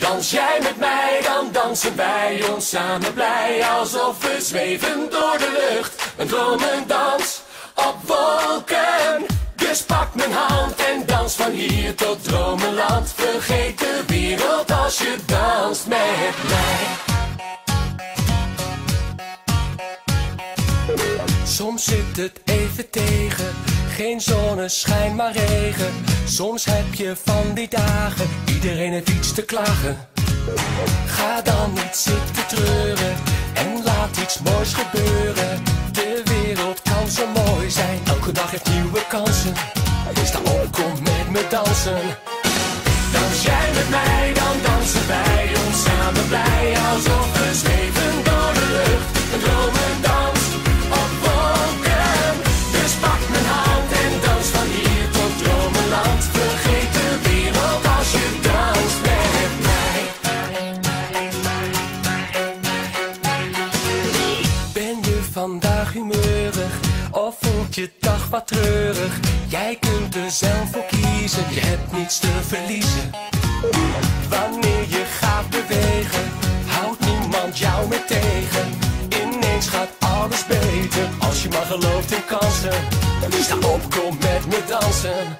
Dans jij met mij, dan dansen wij ons samen blij. Alsof we zweven door de lucht, een dromendans op wolken. Dus pak mijn hand en dans van hier tot dromenland. Vergeet de wereld als je danst met mij. Soms zit het even tegen, geen zonneschijn maar regen. Soms heb je van die dagen, iedereen heeft iets te klagen. Ga dan niet zitten treuren en laat iets moois gebeuren. De wereld kan zo mooi zijn, elke dag heeft nieuwe kansen. Sta op, kom met me dansen. Vandaag humeurig of voelt je dag wat treurig? Jij kunt er zelf voor kiezen, je hebt niets te verliezen. Wanneer je gaat bewegen, houdt niemand jou meer tegen. Ineens gaat alles beter, als je maar gelooft in kansen. Sta op, kom met me dansen.